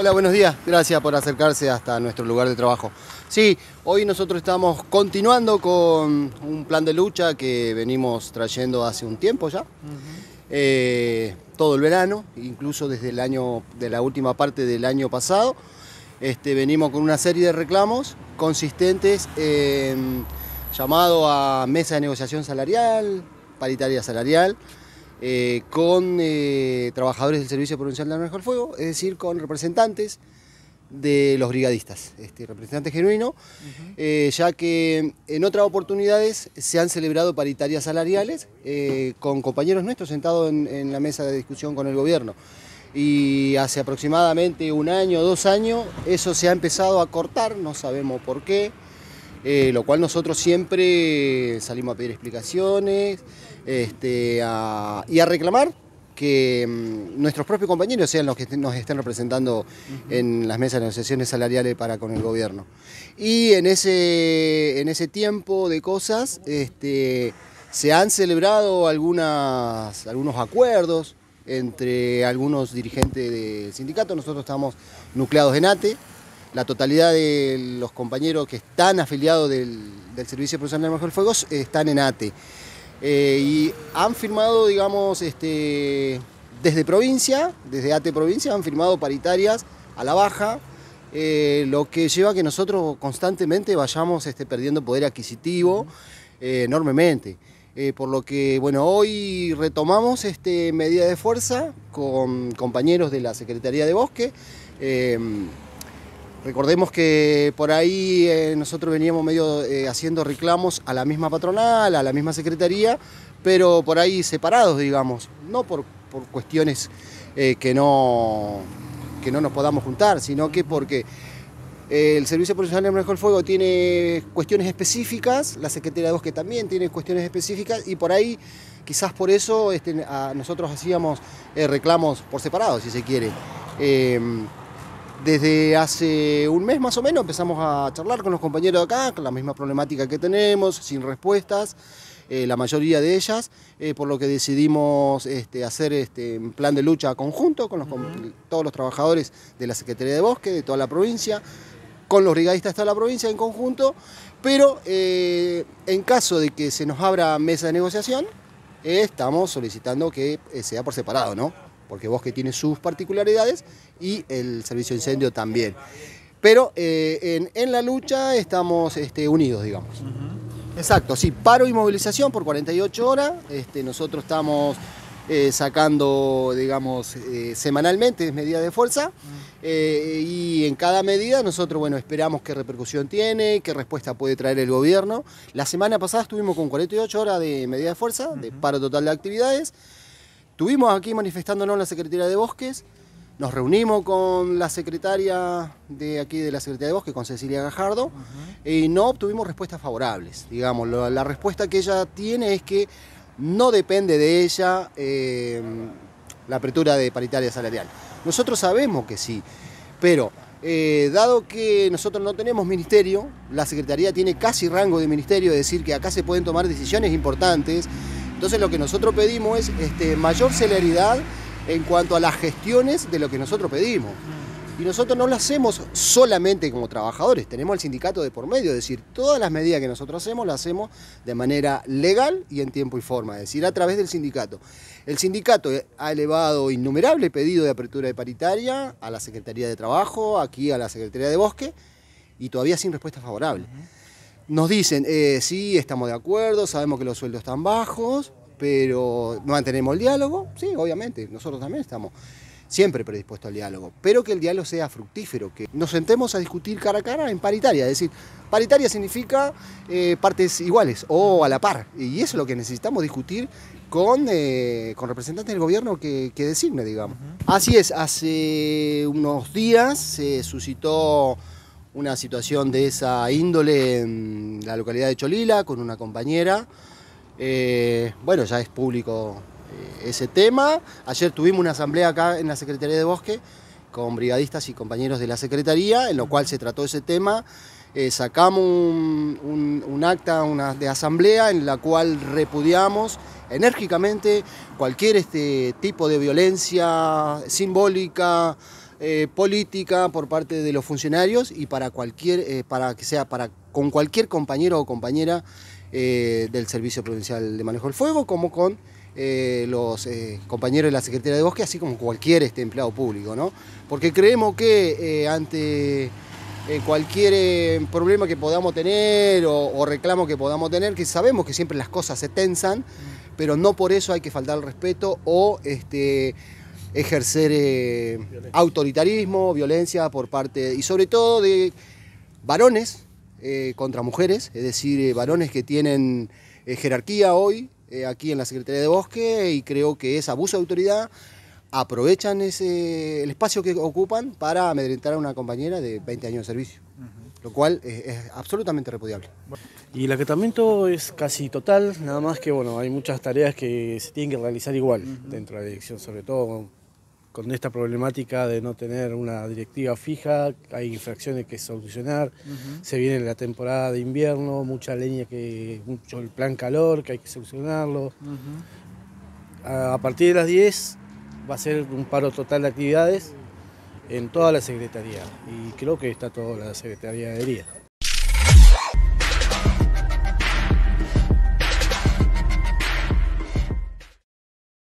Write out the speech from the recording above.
Hola, buenos días. Gracias por acercarse hasta nuestro lugar de trabajo. Sí, hoy nosotros estamos continuando con un plan de lucha que venimos trayendo hace un tiempo ya. Eh, todo el verano, incluso desde el año, de la última parte del año pasado. Este, venimos con una serie de reclamos consistentes en llamado a mesa de negociación salarial, paritaria salarial, eh, con eh, trabajadores del Servicio Provincial de Armas del Fuego, es decir, con representantes de los brigadistas, este, representante genuino, eh, ya que en otras oportunidades se han celebrado paritarias salariales con compañeros nuestros sentados en, la mesa de discusión con el gobierno. Y hace aproximadamente un año, dos años, eso se ha empezado a cortar, no sabemos por qué, lo cual nosotros siempre salimos a pedir explicaciones, este, y a reclamar que mm, nuestros propios compañeros sean los que nos estén representando en las mesas de negociaciones salariales para con el gobierno. Y en ese, en ese tiempo de cosas este, se han celebrado algunas, algunos acuerdos entre algunos dirigentes del sindicato. Nosotros estamos nucleados en ATE. La totalidad de los compañeros que están afiliados del, Servicio Profesional de Mejor Fuego están en ATE. Eh, y han firmado, digamos, este, desde provincia, desde ATE provincia, han firmado paritarias a la baja, eh, lo que lleva a que nosotros constantemente vayamos este, perdiendo poder adquisitivo eh, enormemente. por lo que, bueno, hoy retomamos este, medida de fuerza con compañeros de la Secretaría de Bosque. Recordemos que por ahí eh, nosotros veníamos medio eh, haciendo reclamos a la misma patronal, a la misma secretaría, pero por ahí separados, digamos, no por, cuestiones eh, que, no, que no nos podamos juntar, sino que porque el Servicio Profesional de Manejo del Fuego tiene cuestiones específicas, la Secretaría de Bosque también tiene cuestiones específicas y por ahí quizás por eso este, nosotros hacíamos reclamos por separado, si se quiere. Desde hace un mes más o menos empezamos a charlar con los compañeros de acá, con la misma problemática que tenemos, sin respuestas, eh, la mayoría de ellas, eh, por lo que decidimos este, hacer este, un plan de lucha conjunto con, todos los trabajadores de la Secretaría de Bosque, de toda la provincia, con los brigadistas de toda la provincia en conjunto, pero eh, en caso de que se nos abra mesa de negociación, estamos solicitando que sea por separado, ¿no? Porque Bosque tiene sus particularidades y el servicio de incendio también. Pero eh, en, la lucha estamos este, unidos, digamos. Exacto, sí, paro y movilización por 48 horas. Este, nosotros estamos eh, sacando, digamos, eh, semanalmente medidas de fuerza y en cada medida nosotros, bueno, esperamos qué repercusión tiene, qué respuesta puede traer el gobierno. La semana pasada estuvimos con 48 horas de medida de fuerza, de paro total de actividades. Estuvimos aquí manifestándonos en la Secretaría de Bosques, nos reunimos con la secretaria de aquí de la Secretaría de Bosques, con Cecilia Gajardo, y no obtuvimos respuestas favorables. Digamos, la, respuesta que ella tiene es que no depende de ella eh, la apertura de paritaria salarial. Nosotros sabemos que sí, pero eh, dado que nosotros no tenemos ministerio, la Secretaría tiene casi rango de ministerio, es decir, que acá se pueden tomar decisiones importantes entonces lo que nosotros pedimos es este, mayor celeridad en cuanto a las gestiones de lo que nosotros pedimos. Y nosotros no lo hacemos solamente como trabajadores, tenemos el sindicato de por medio, es decir, todas las medidas que nosotros hacemos las hacemos de manera legal y en tiempo y forma, es decir, a través del sindicato. El sindicato ha elevado innumerable pedido de apertura de paritaria a la Secretaría de Trabajo, aquí a la Secretaría de Bosque, y todavía sin respuesta favorable. Nos dicen, eh, sí, estamos de acuerdo, sabemos que los sueldos están bajos, pero mantenemos el diálogo. Sí, obviamente, nosotros también estamos siempre predispuestos al diálogo, pero que el diálogo sea fructífero, que nos sentemos a discutir cara a cara en paritaria, es decir, paritaria significa eh, partes iguales o a la par, y eso es lo que necesitamos discutir con, eh, con representantes del gobierno que, que designe, digamos. Así es, hace unos días se suscitó una situación de esa índole en la localidad de Cholila con una compañera. Eh, bueno, ya es público eh, ese tema. Ayer tuvimos una asamblea acá en la Secretaría de Bosque con brigadistas y compañeros de la Secretaría, en lo cual se trató ese tema. Eh, sacamos un, acta una, de asamblea en la cual repudiamos enérgicamente cualquier este, tipo de violencia simbólica, eh, política por parte de los funcionarios y para cualquier, eh, para que sea para con cualquier compañero o compañera eh, del Servicio Provincial de Manejo del Fuego, como con los compañeros de la Secretaría de Bosque, así como cualquier este, empleado público, ¿no? Porque creemos que ante cualquier problema que podamos tener o, o, reclamo que podamos tener, que sabemos que siempre las cosas se tensan, pero no por eso hay que faltar el respeto o este, ejercer eh, autoritarismo, violencia por parte, y sobre todo de varones eh, contra mujeres, es decir, eh, varones que tienen jerarquía hoy aquí en la Secretaría de Bosque y creo que es abuso de autoridad, aprovechan ese, el espacio que ocupan para amedrentar a una compañera de 20 años de servicio lo cual es, absolutamente repudiable. Y el acatamiento es casi total, nada más que bueno, hay muchas tareas que se tienen que realizar igual dentro de la dirección, sobre todo con esta problemática de no tener una directiva fija, hay infracciones que solucionar, se viene la temporada de invierno, mucha leña que, mucho el plan calor que hay que solucionarlo. a, partir de las 10 va a ser un paro total de actividades en toda la Secretaría y creo que está toda la Secretaría de Día.